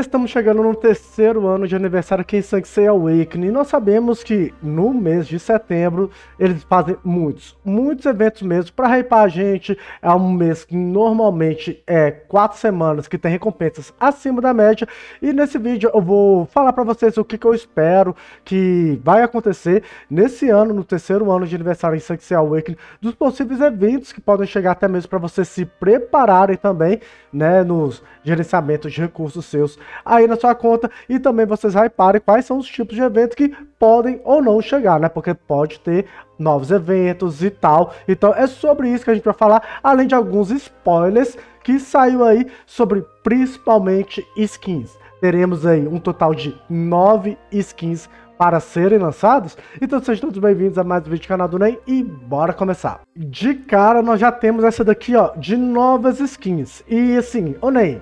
Estamos chegando no terceiro ano de aniversário aqui em Sansei Awakening e nós sabemos que no mês de setembro eles fazem muitos, muitos eventos mesmo para hypar a gente. É um mês que normalmente é quatro semanas que tem recompensas acima da média e nesse vídeo eu vou falar para vocês o que, que, eu espero que vai acontecer nesse ano, no terceiro ano de aniversário em Sansei Awakening, dos possíveis eventos que podem chegar até mesmo para vocês se prepararem também, né, nos gerenciamentos de recursos seus aí na sua conta e também vocês reparem quais são os tipos de eventos que podem ou não chegar, né? Porque pode ter novos eventos e tal. Então é sobre isso que a gente vai falar, além de alguns spoilers que saiu aí sobre principalmente skins. Teremos aí um total de nove skins para serem lançados. Então sejam todos bem-vindos a mais um vídeo do canal do NEM e bora começar. De cara nós já temos essa daqui, ó, de novas skins. E assim, ô Ney,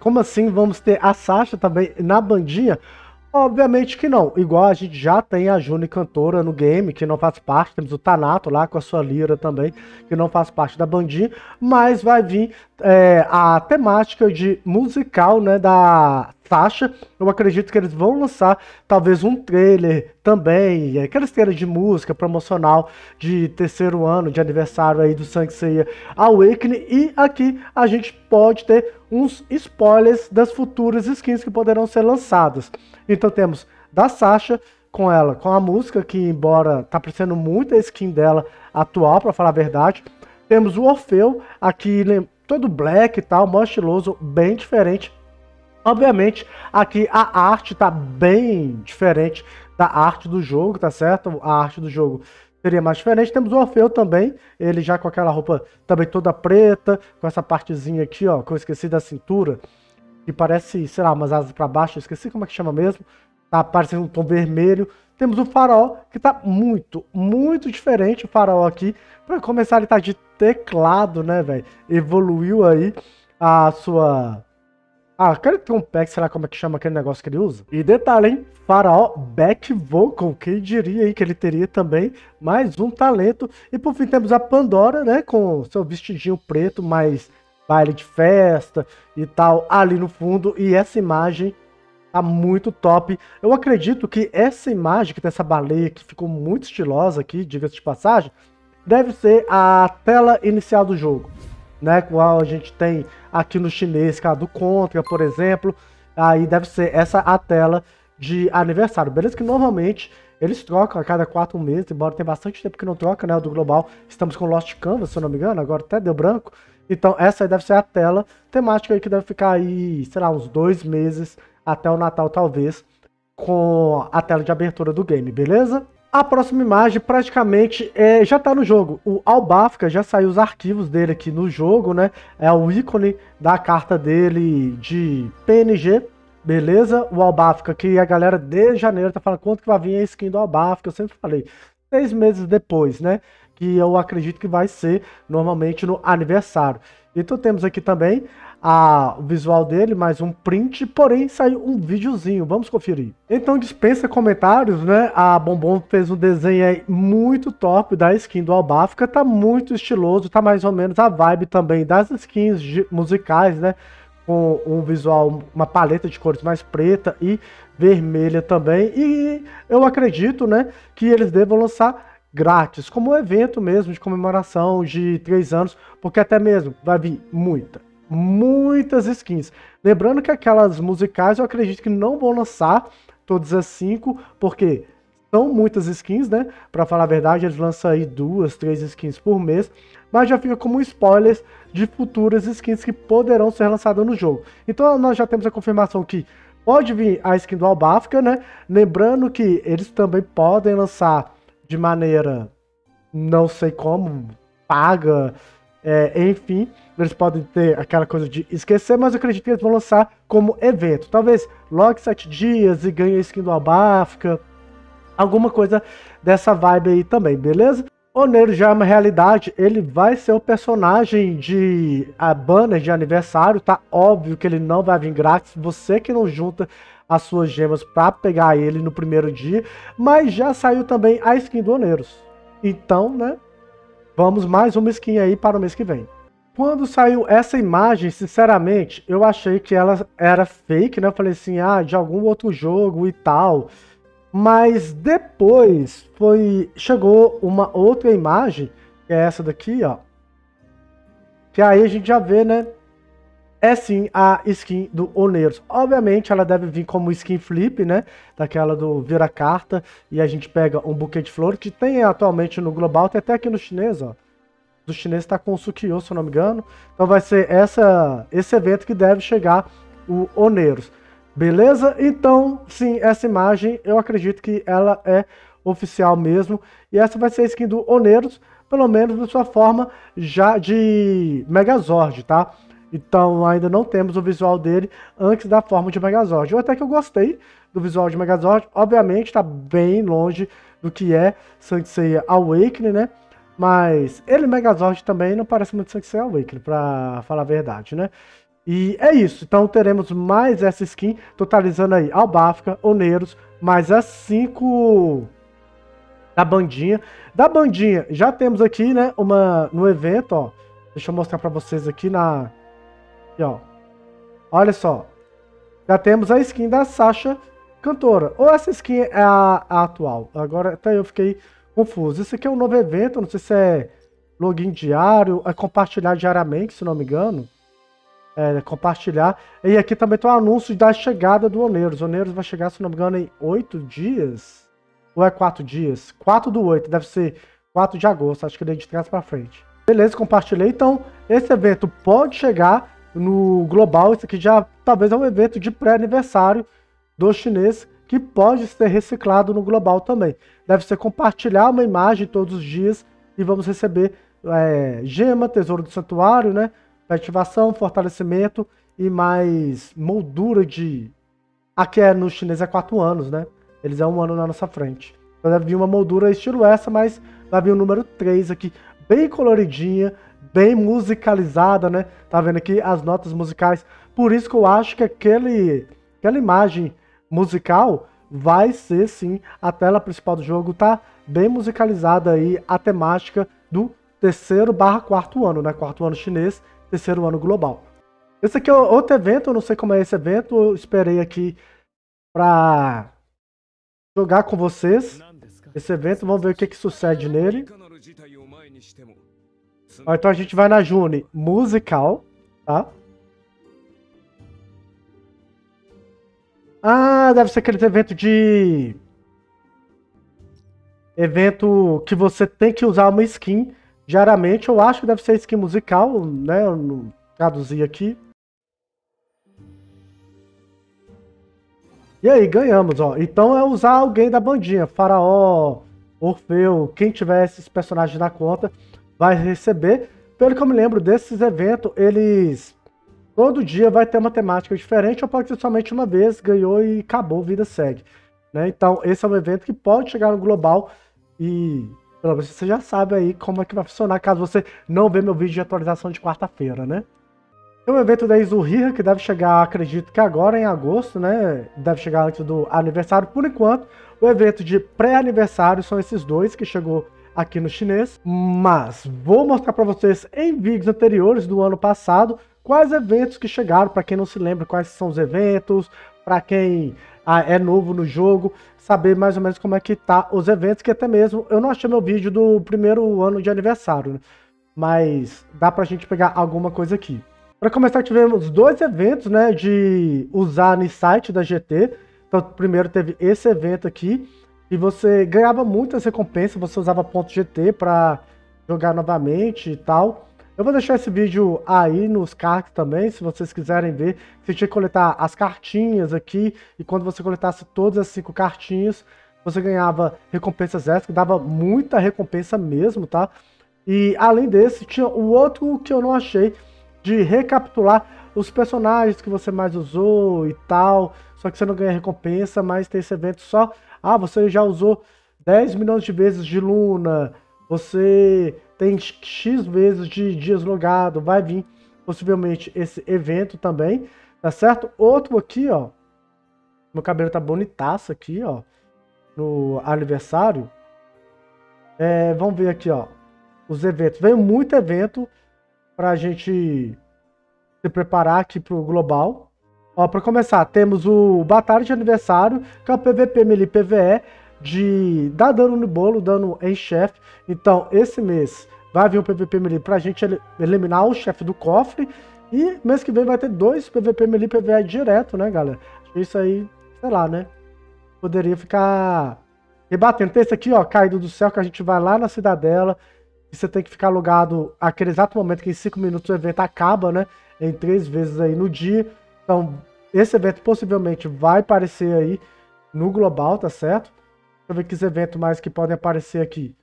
como assim vamos ter a Sasha também na bandinha? Obviamente que não. Igual a gente já tem a Juni cantora no game, que não faz parte. Temos o Tanato lá com a sua lira também, que não faz parte da bandinha. Mas vai vir é, a temática de musical, né, da Sasha. Eu acredito que eles vão lançar talvez um trailer também, aqueles trailers de música promocional de terceiro ano, de aniversário aí do Sanseiya Awakening. E aqui a gente pode ter uns spoilers das futuras skins que poderão ser lançadas. Então temos da Sasha com ela, com a música, que embora tá parecendo muito a skin dela atual, para falar a verdade. Temos o Orfeu, aqui todo black e tal, mó estiloso, bem diferente. Obviamente, aqui a arte tá bem diferente da arte do jogo, tá certo? A arte do jogo seria mais diferente. Temos o Orfeu também, ele já com aquela roupa também toda preta, com essa partezinha aqui, ó, que eu esqueci da cintura, que parece, sei lá, umas asas para baixo, eu esqueci como é que chama mesmo. Tá parecendo um tom vermelho. Temos o farol, que tá muito, muito diferente o farol aqui. Para começar, ele tá de teclado, né, velho? Evoluiu aí a sua ah, aquele compact, sei lá como é que chama aquele negócio que ele usa. E detalhe, hein? Faraó back vocal, quem diria aí que ele teria também mais um talento. E por fim temos a Pandora, né, com seu vestidinho preto, mais baile de festa e tal, ali no fundo. E essa imagem tá muito top. Eu acredito que essa imagem, que tem essa baleia que ficou muito estilosa aqui, diga-se de passagem, deve ser a tela inicial do jogo né? Qual a gente tem aqui no chinês, que é a do Contra, por exemplo. Aí deve ser essa a tela de aniversário. Beleza que normalmente eles trocam a cada quatro meses, embora tenha bastante tempo que não troca, né? O do Global. Estamos com Lost Canvas, se eu não me engano, agora até deu branco. Então essa aí deve ser a tela temática aí que deve ficar aí, sei lá, uns dois meses até o Natal talvez, com a tela de abertura do game, beleza? A próxima imagem praticamente é, já está no jogo. O Albafka já saiu os arquivos dele aqui no jogo, né? É o ícone da carta dele de PNG, beleza? O Albafka, que a galera de janeiro tá falando quanto que vai vir a skin do Albafka, eu sempre falei. Seis meses depois, né? Que eu acredito que vai ser normalmente no aniversário. Então temos aqui também a, o visual dele, mais um print, porém saiu um videozinho, vamos conferir. Então dispensa comentários, né? A Bombom fez um desenho aí muito top da skin do Albafka, tá muito estiloso, tá mais ou menos a vibe também das skins musicais, né? Com um visual, uma paleta de cores mais preta e vermelha também. E eu acredito, né, que eles devam lançar grátis, como um evento mesmo de comemoração de três anos, porque até mesmo vai vir muita, muitas skins. Lembrando que aquelas musicais eu acredito que não vão lançar todas as cinco, porque são muitas skins, né? Para falar a verdade, eles lançam aí duas, três skins por mês, mas já fica como spoilers de futuras skins que poderão ser lançadas no jogo. Então nós já temos a confirmação que pode vir a skin do Albafka, né? Lembrando que eles também podem lançar de maneira não sei como, paga, é, enfim, eles podem ter aquela coisa de esquecer, mas eu acredito que eles vão lançar como evento. Talvez logo sete dias e ganhe a skin do Albafka. Alguma coisa dessa vibe aí também, beleza? O Nero já é uma realidade, ele vai ser o personagem de a banner de aniversário, tá óbvio que ele não vai vir grátis, você que não junta as suas gemas para pegar ele no primeiro dia, mas já saiu também a skin do Oneiros. Então, né, vamos mais uma skin aí para o mês que vem. Quando saiu essa imagem, sinceramente, eu achei que ela era fake, né? Eu falei assim, ah, de algum outro jogo e tal. Mas depois foi chegou uma outra imagem, que é essa daqui, ó. Que aí a gente já vê, né? É sim a skin do Oneiros. Obviamente ela deve vir como skin flip, né? Daquela do vira carta e a gente pega um buquê de flores que tem atualmente no global, tem até aqui no chinês, ó. Do chinês tá com o Sukiyo, se eu não me engano. Então vai ser essa, esse evento que deve chegar o Oneiros. Beleza? Então, sim, essa imagem eu acredito que ela é oficial mesmo. E essa vai ser a skin do Oneiros, pelo menos de sua forma já de Megazord, tá? Então ainda não temos o visual dele antes da forma de Megazord. Eu até que eu gostei do visual de Megazord. Obviamente está bem longe do que é Sansei Awakening, né? Mas ele Megazord também não parece muito Sansei Awakening, para falar a verdade, né? E é isso. Então teremos mais essa skin, totalizando aí Albafka, Oneiros, mais as 5 da bandinha. Da bandinha, já temos aqui, né, uma no evento, ó. Deixa eu mostrar para vocês aqui na aqui, ó. Olha só. Já temos a skin da Sasha cantora. Ou essa skin é a, a atual? Agora até eu fiquei confuso. Isso aqui é um novo evento, não sei se é login diário, é compartilhar diariamente, se não me engano é, compartilhar. E aqui também tem um anúncio da chegada do Oneiros. O Oneiros vai chegar, se não me engano, em oito dias. Ou é quatro dias? 4 do 8, deve ser 4 de agosto. Acho que ele é de trás para frente. Beleza, compartilhei. Então, esse evento pode chegar no global. Esse aqui já talvez é um evento de pré-aniversário do chinês que pode ser reciclado no global também. Deve ser compartilhar uma imagem todos os dias e vamos receber é, gema, tesouro do santuário, né? ativação, fortalecimento e mais moldura de. Aqui é no chinês é 4 anos, né? Eles é um ano na nossa frente. Então deve vir uma moldura estilo essa, mas vai vir o número 3 aqui, bem coloridinha, bem musicalizada, né? Tá vendo aqui as notas musicais. Por isso que eu acho que aquele, aquela imagem musical vai ser sim a tela principal do jogo, tá bem musicalizada aí a temática do terceiro barra quarto ano, né? Quarto ano chinês terceiro ano global. Esse aqui é outro evento, eu não sei como é esse evento, eu esperei aqui para jogar com vocês esse evento, vamos ver o que, que sucede nele. Então a gente vai na June musical, tá? Ah, deve ser aquele evento de... Evento que você tem que usar uma skin diariamente. Eu acho que deve ser skin musical, né? Eu não traduzi aqui. E aí, ganhamos, ó. Então é usar alguém da bandinha. Faraó, Orfeu, quem tiver esses personagens na conta vai receber. Pelo que eu me lembro desses eventos, eles... Todo dia vai ter uma temática diferente, ou pode ser somente uma vez, ganhou e acabou, vida segue. Né? Então, esse é um evento que pode chegar no global e pelo menos você já sabe aí como é que vai funcionar caso você não vê meu vídeo de atualização de quarta-feira, né? Tem um evento da Izuhira que deve chegar, acredito que agora em agosto, né? Deve chegar antes do aniversário. Por enquanto, o evento de pré-aniversário são esses dois que chegou aqui no chinês. Mas vou mostrar para vocês em vídeos anteriores do ano passado quais eventos que chegaram, para quem não se lembra quais são os eventos, para quem ah, é novo no jogo, saber mais ou menos como é que tá os eventos, que até mesmo eu não achei meu vídeo do primeiro ano de aniversário, né? mas dá pra gente pegar alguma coisa aqui. Para começar, tivemos dois eventos, né, de usar no site da GT. Então, primeiro teve esse evento aqui, e você ganhava muitas recompensas, você usava ponto GT para jogar novamente e tal. Eu vou deixar esse vídeo aí nos cards também, se vocês quiserem ver. Você tinha que coletar as cartinhas aqui, e quando você coletasse todas as cinco cartinhas, você ganhava recompensas extras, dava muita recompensa mesmo, tá? E além desse, tinha o outro que eu não achei, de recapitular os personagens que você mais usou e tal, só que você não ganha recompensa, mas tem esse evento só, ah, você já usou 10 milhões de vezes de Luna, você tem X vezes de dias logado, vai vir possivelmente esse evento também, tá certo? Outro aqui, ó, meu cabelo tá bonitaço aqui, ó, no aniversário. É, vamos ver aqui, ó, os eventos. Veio muito evento pra gente se preparar aqui pro global. Ó, pra começar, temos o Batalha de Aniversário, que é o PVP Melee PVE, de dar dano no bolo, dano em chefe. Então, esse mês vai vir um PVP Melee pra gente eliminar o chefe do cofre. E mês que vem vai ter dois PVP Melee PVE direto, né, galera? Isso aí, sei lá, né? Poderia ficar rebatendo. Tem esse aqui, ó, caído do céu, que a gente vai lá na cidadela. E você tem que ficar logado aquele exato momento que em 5 minutos o evento acaba, né? Em três vezes aí no dia. Então, esse evento possivelmente vai aparecer aí no global, tá certo? Deixa eu ver que eventos mais que podem aparecer aqui.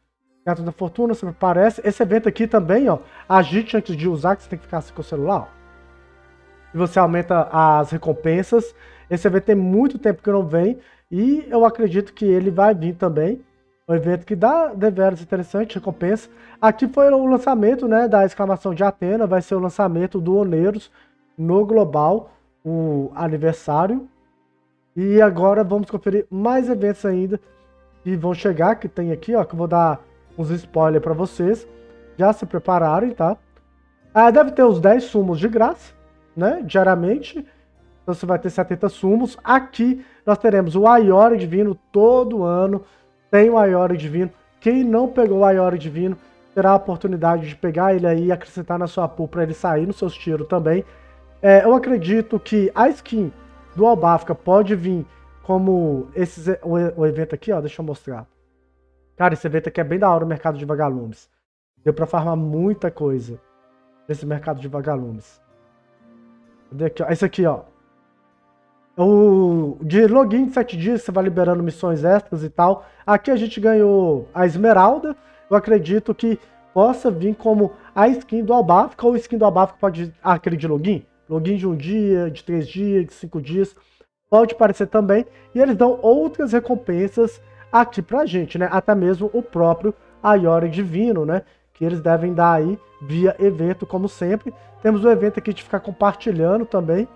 Gato da Fortuna, sempre aparece. Esse evento aqui também, ó. Agite antes de usar, que você tem que ficar assim com o celular, ó. E você aumenta as recompensas. Esse evento tem muito tempo que não vem. E eu acredito que ele vai vir também. Um evento que dá deveras interessante, recompensa. Aqui foi o lançamento né, da exclamação de Atena, vai ser o lançamento do Oneiros no Global, o aniversário. E agora vamos conferir mais eventos ainda que vão chegar, que tem aqui, ó, que eu vou dar uns spoilers para vocês. Já se prepararem, tá? Ah, deve ter os 10 sumos de graça, né, diariamente. Então você vai ter 70 sumos. Aqui nós teremos o Aiori Divino todo ano. Tem o Aiori Divino. Quem não pegou o Aiori Divino terá a oportunidade de pegar ele aí e acrescentar na sua pool para ele sair nos seus tiros também. É, eu acredito que a skin do Albafka pode vir como esses, o, o, evento aqui, ó, deixa eu mostrar. Cara, esse evento aqui é bem da hora o mercado de vagalumes. Deu para farmar muita coisa nesse mercado de vagalumes. Cadê aqui, ó? Esse aqui, ó. O, de login de 7 dias, você vai liberando missões extras e tal. Aqui a gente ganhou a Esmeralda. Eu acredito que possa vir como a skin do Albafka, ou skin do Albafka pode ah, aquele de login. Login de um dia, de três dias, de cinco dias. Pode aparecer também. E eles dão outras recompensas aqui pra gente, né? Até mesmo o próprio Aiori Divino, né? Que eles devem dar aí via evento, como sempre. Temos o evento aqui de ficar compartilhando também.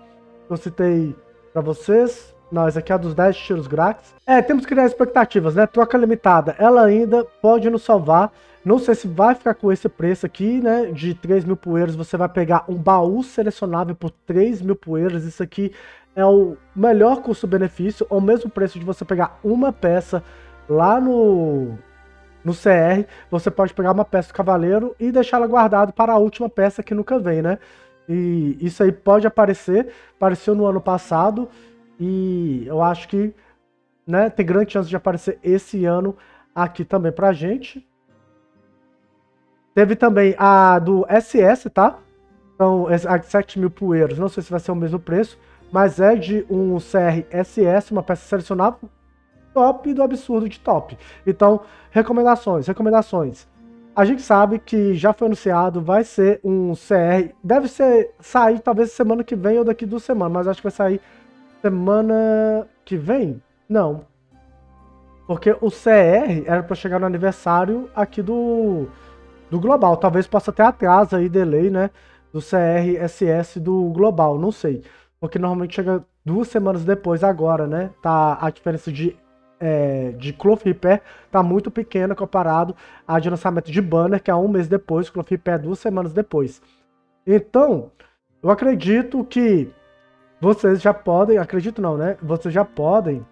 Eu citei para vocês. Não, esse aqui é dos 10 tiros grátis. É, temos que criar expectativas, né? Troca limitada. Ela ainda pode nos salvar. Não sei se vai ficar com esse preço aqui, né? De 3 mil poeiras. Você vai pegar um baú selecionável por 3 mil poeiras. Isso aqui é o melhor custo-benefício. Ao mesmo preço de você pegar uma peça lá no, no CR. Você pode pegar uma peça do cavaleiro e deixá-la guardada para a última peça que nunca vem, né? E isso aí pode aparecer, apareceu no ano passado e eu acho que né, tem grande chance de aparecer esse ano aqui também pra gente. Teve também a do SS, tá? Então, a de 7 mil poeiras, não sei se vai ser o mesmo preço, mas é de um CRSS, uma peça selecionável top do absurdo de top. Então, recomendações, recomendações. A gente sabe que já foi anunciado, vai ser um CR. Deve ser sair talvez semana que vem ou daqui duas semanas, mas acho que vai sair semana que vem? Não. Porque o CR era para chegar no aniversário aqui do, do Global. Talvez possa ter atraso aí, delay, né? Do CR SS do Global, não sei. Porque normalmente chega duas semanas depois agora, né? Tá a diferença de é, de Repair tá muito pequena comparado à de lançamento de Banner, que é um mês depois, Repair é duas semanas depois. Então, eu acredito que vocês já podem, acredito não, né? Vocês já podem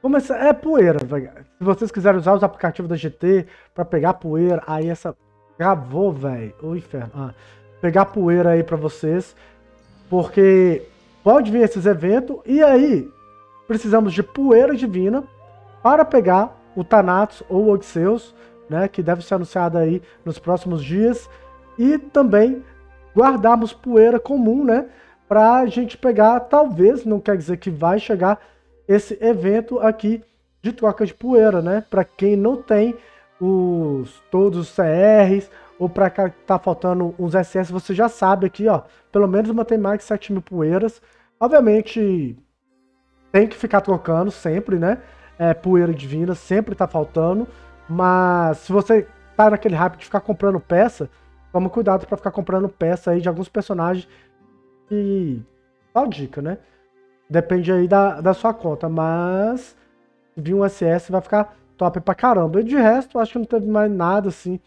começar. É poeira, velho. Se vocês quiserem usar os aplicativos da GT para pegar poeira, aí essa. Gravou, velho. O inferno. Ah, pegar poeira aí para vocês. Porque pode vir esses eventos. E aí, precisamos de poeira divina para pegar o Thanatos ou o Odisseus, né, que deve ser anunciado aí nos próximos dias, e também guardarmos poeira comum, né, para a gente pegar, talvez, não quer dizer que vai chegar esse evento aqui de troca de poeira, né, para quem não tem os todos os CRs ou para cá tá faltando uns SS, você já sabe aqui, ó, pelo menos manter mais de 7 mil poeiras. Obviamente, tem que ficar trocando sempre, né? É, poeira divina sempre tá faltando. Mas se você tá naquele hype de ficar comprando peça, toma cuidado para ficar comprando peça aí de alguns personagens e. Só dica, né? Depende aí da, da sua conta, mas vir um SS vai ficar top pra caramba. E de resto, acho que não teve mais nada assim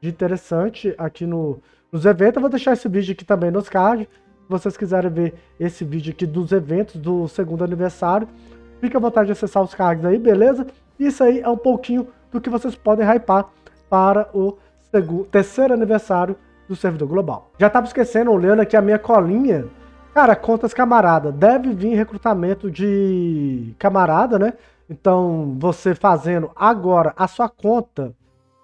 de interessante aqui no, nos eventos. Eu vou deixar esse vídeo aqui também nos cards. Se vocês quiserem ver esse vídeo aqui dos eventos do segundo aniversário, fica à vontade de acessar os cards aí, beleza? Isso aí é um pouquinho do que vocês podem hypar para o terceiro aniversário do servidor global. Já estava esquecendo, olhando aqui a minha colinha. Cara, contas camarada. Deve vir recrutamento de camarada, né? Então, você fazendo agora a sua conta,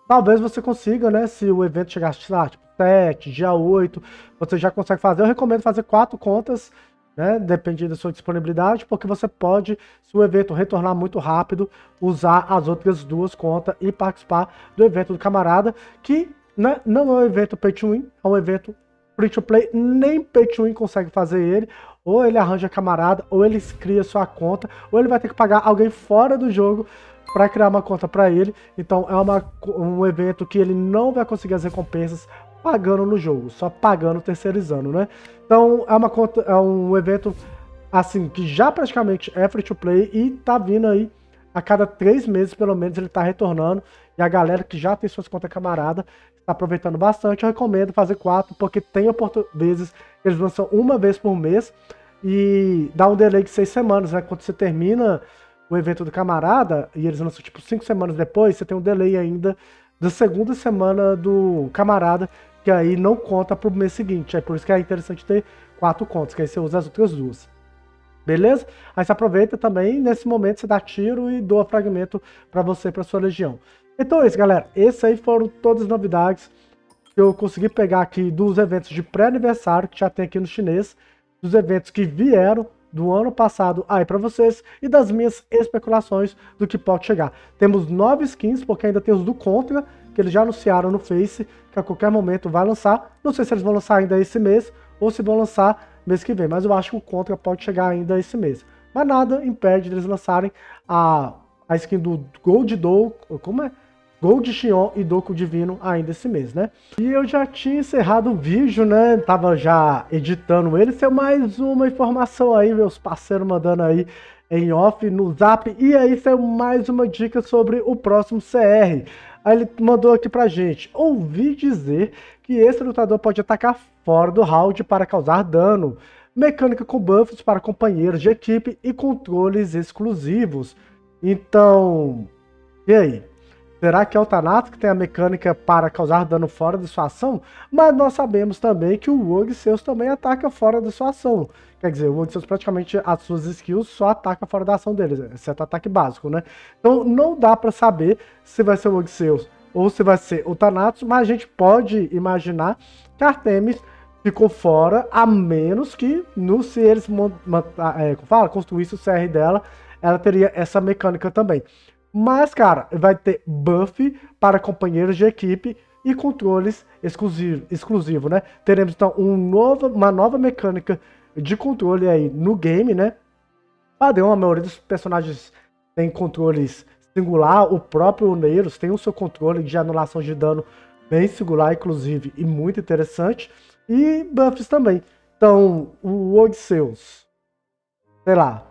talvez você consiga, né? Se o evento chegar, lá, tipo, 7, dia 8, você já consegue fazer. Eu recomendo fazer quatro contas né? Depende da sua disponibilidade, porque você pode, se o evento retornar muito rápido, usar as outras duas contas e participar do evento do camarada, que né, não é um evento pay to win, é um evento free to play, nem pay to win consegue fazer ele, ou ele arranja camarada, ou ele cria sua conta, ou ele vai ter que pagar alguém fora do jogo para criar uma conta para ele. Então é uma, um evento que ele não vai conseguir as recompensas pagando no jogo, só pagando terceirizando, né? Então é uma conta, é um evento assim que já praticamente é free to play e tá vindo aí a cada três meses pelo menos ele tá retornando e a galera que já tem suas contas camarada está aproveitando bastante. Eu recomendo fazer quatro porque tem vezes eles lançam uma vez por mês e dá um delay de seis semanas, né? Quando você termina o evento do camarada e eles lançam tipo cinco semanas depois, você tem um delay ainda da segunda semana do camarada que aí não conta pro mês seguinte. É por isso que é interessante ter quatro contas, que aí você usa as outras duas. Beleza? Aí você aproveita também, nesse momento você dá tiro e doa fragmento para você para sua legião. Então é isso, galera. Esses aí foram todas as novidades que eu consegui pegar aqui dos eventos de pré-aniversário que já tem aqui no chinês, dos eventos que vieram do ano passado aí para vocês e das minhas especulações do que pode chegar. Temos nove skins, porque ainda tem os do Contra, que eles já anunciaram no Face, que a qualquer momento vai lançar. Não sei se eles vão lançar ainda esse mês ou se vão lançar mês que vem, mas eu acho que o Contra pode chegar ainda esse mês. Mas nada impede eles lançarem a, a skin do Gold Doe, como é? Gold Xion e Doku Divino ainda esse mês, né? E eu já tinha encerrado o vídeo, né? Tava já editando ele. Isso é mais uma informação aí, meus parceiros mandando aí em off no zap. E aí saiu mais uma dica sobre o próximo CR. Aí ele mandou aqui pra gente. Ouvi dizer que esse lutador pode atacar fora do round para causar dano. Mecânica com buffs para companheiros de equipe e controles exclusivos. Então, e aí? Será que é o Thanatos que tem a mecânica para causar dano fora de sua ação? Mas nós sabemos também que o Wog Seus também ataca fora de sua ação. Quer dizer, o Wog Seus praticamente as suas skills só ataca fora da ação deles, exceto ataque básico, né? Então não dá para saber se vai ser o Wog Seus ou se vai ser o Thanatos, mas a gente pode imaginar que Artemis ficou fora, a menos que no, se eles é, fala, construísse o CR dela, ela teria essa mecânica também. Mas, cara, vai ter buff para companheiros de equipe e controles exclusivo, exclusivo né? Teremos então um novo, uma nova mecânica de controle aí no game, né? Padrão, a maioria dos personagens tem controles singular, o próprio Neiros tem o seu controle de anulação de dano bem singular, inclusive, e muito interessante. E buffs também. Então, o Odisseus, sei lá,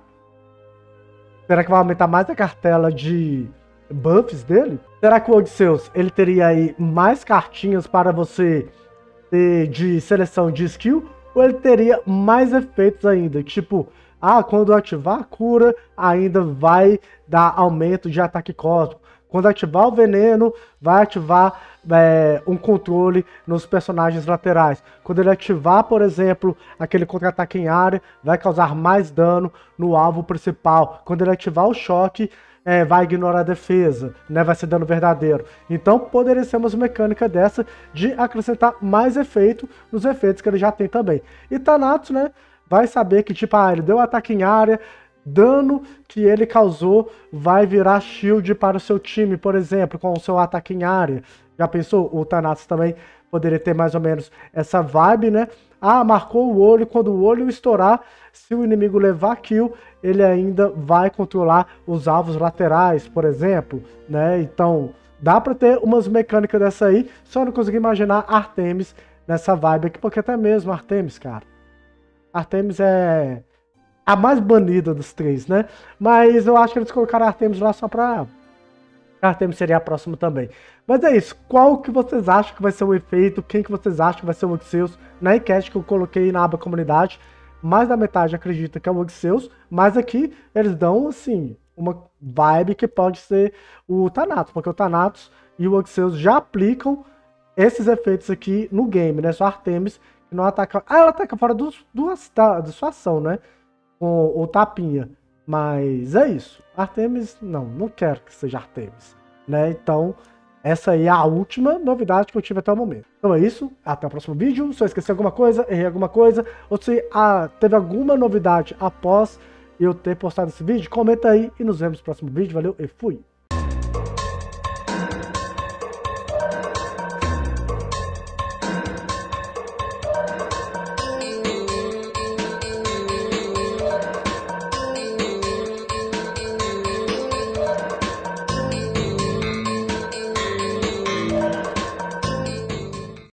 Será que vai aumentar mais a cartela de buffs dele? Será que o Odisseus ele teria aí mais cartinhas para você ter de seleção de skill? Ou ele teria mais efeitos ainda? Tipo, ah, quando ativar a cura, ainda vai dar aumento de ataque cósmico. Quando ativar o veneno, vai ativar é, um controle nos personagens laterais. Quando ele ativar, por exemplo, aquele contra-ataque em área, vai causar mais dano no alvo principal. Quando ele ativar o choque, é, vai ignorar a defesa, né? Vai ser dano verdadeiro. Então poderia ser uma mecânica dessa de acrescentar mais efeito nos efeitos que ele já tem também. E Thanatos, né? Vai saber que, tipo, ah, ele deu ataque em área, dano que ele causou vai virar shield para o seu time, por exemplo, com o seu ataque em área. Já pensou? O Thanatos também poderia ter mais ou menos essa vibe, né? Ah, marcou o olho, quando o olho estourar, se o inimigo levar kill, ele ainda vai controlar os alvos laterais, por exemplo, né? Então, dá para ter umas mecânicas dessa aí, só não consegui imaginar Artemis nessa vibe aqui, porque até mesmo Artemis, cara. Artemis é a mais banida dos três, né? Mas eu acho que eles colocaram Artemis lá só pra Artemis seria a próxima também. Mas é isso. Qual que vocês acham que vai ser o efeito? Quem que vocês acham que vai ser o Oxeus? Na enquete que eu coloquei na aba comunidade, mais da metade acredita que é o Oxeus, mas aqui eles dão, assim, uma vibe que pode ser o Thanatos, porque o Thanatos e o Oxeus já aplicam esses efeitos aqui no game, né? Só Artemis que não ataca. Ah, ela ataca fora do, do, da, da sua ação, né? Com o tapinha. Mas é isso. Artemis, não, não quero que seja Artemis, né? Então, essa aí é a última novidade que eu tive até o momento. Então é isso, até o próximo vídeo. Se eu esqueci alguma coisa, errei alguma coisa, ou se ah, teve alguma novidade após eu ter postado esse vídeo, comenta aí e nos vemos no próximo vídeo. Valeu e fui!